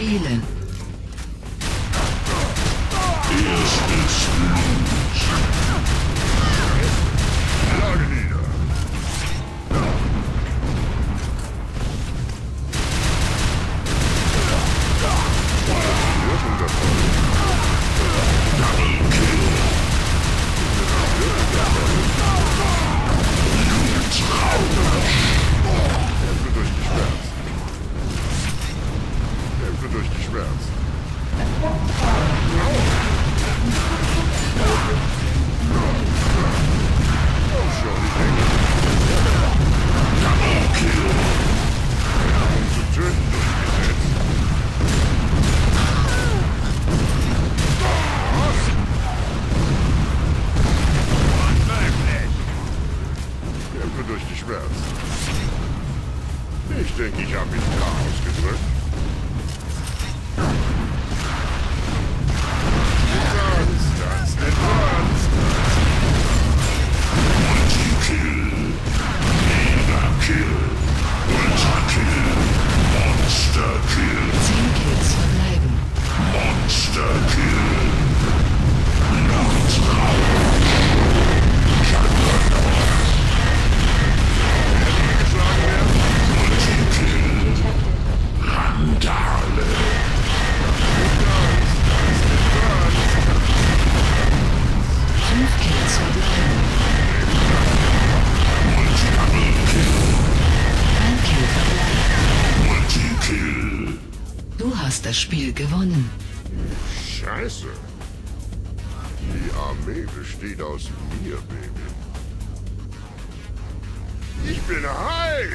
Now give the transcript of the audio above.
Spiele. Lage Kämpfe durch die Schmerzen. Schau die Dinge. Um zu töten durchgesetzt. Kämpfe durch die Schmerzen. Ich denke, ich habe mich klar ausgedrückt. Hast das Spiel gewonnen. Scheiße. Die Armee besteht aus mir, Baby. Ich bin heiß.